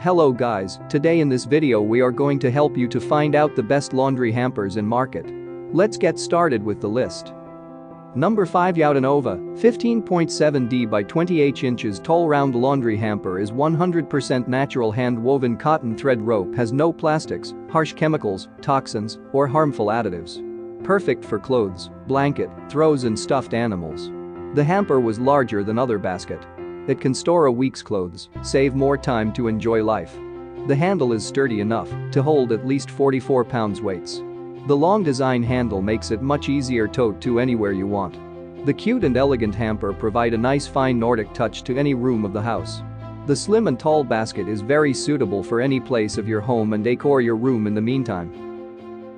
Hello guys, today in this video we are going to help you to find out the best laundry hampers in market. Let's get started with the list. Number 5 YOUDENOVA, 15.7D by 28 inches tall round laundry hamper is 100% natural hand-woven cotton thread rope has no plastics, harsh chemicals, toxins, or harmful additives. Perfect for clothes, blanket, throws and stuffed animals. The hamper was larger than other basket. It can store a week's clothes, save more time to enjoy life. The handle is sturdy enough to hold at least 44 pounds weights. The long design handle makes it much easier tote to anywhere you want. The cute and elegant hamper provide a nice fine Nordic touch to any room of the house. The slim and tall basket is very suitable for any place of your home and decor your room in the meantime.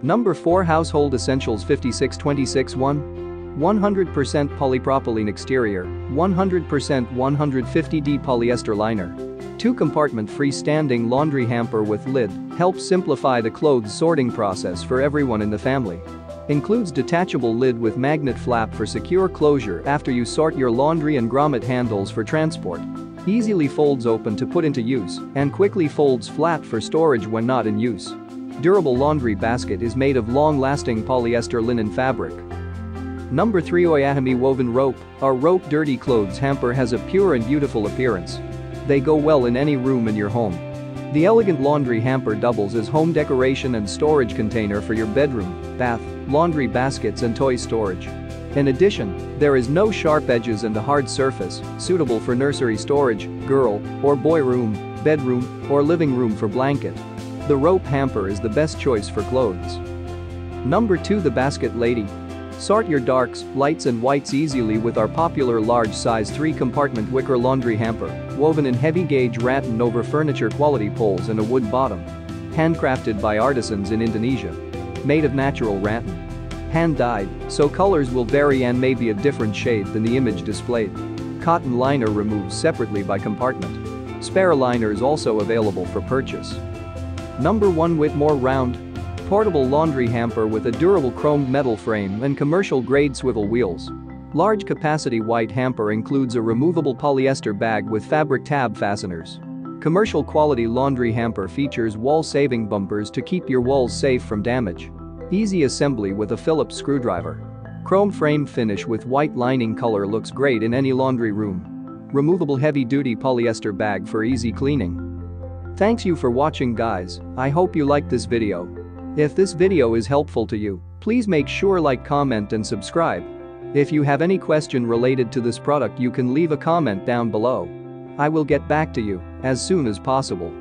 Number 4 Household Essentials 5626 1 100% polypropylene exterior, 100% 150D polyester liner. Two-compartment freestanding laundry hamper with lid helps simplify the clothes sorting process for everyone in the family. Includes detachable lid with magnet flap for secure closure after you sort your laundry and grommet handles for transport. Easily folds open to put into use and quickly folds flat for storage when not in use. Durable laundry basket is made of long-lasting polyester linen fabric Number 3 OIAHOMY Woven Rope, our rope dirty clothes hamper has a pure and beautiful appearance. They go well in any room in your home. The elegant laundry hamper doubles as home decoration and storage container for your bedroom, bath, laundry baskets and toy storage. In addition, there is no sharp edges and a hard surface, suitable for nursery storage, girl or boy room, bedroom, or living room for blanket. The rope hamper is the best choice for clothes. Number 2 The Basket Lady, Sort your darks, lights and whites easily with our popular large size 3-compartment wicker laundry hamper, woven in heavy gauge rattan over furniture quality poles and a wood bottom. Handcrafted by artisans in Indonesia. Made of natural rattan. Hand dyed, so colors will vary and may be a different shade than the image displayed. Cotton liner removes separately by compartment. Spare liners also available for purchase. Number 1 Whitmor Round portable laundry hamper with a durable chromed metal frame and commercial-grade swivel wheels. Large capacity white hamper includes a removable polyester bag with fabric tab fasteners. Commercial quality laundry hamper features wall-saving bumpers to keep your walls safe from damage. Easy assembly with a Phillips screwdriver. Chrome frame finish with white lining color looks great in any laundry room. Removable heavy-duty polyester bag for easy cleaning. Thanks you for watching guys, I hope you liked this video. If this video is helpful to you, please make sure like comment and subscribe. If you have any question related to this product you can leave a comment down below. I will get back to you as soon as possible.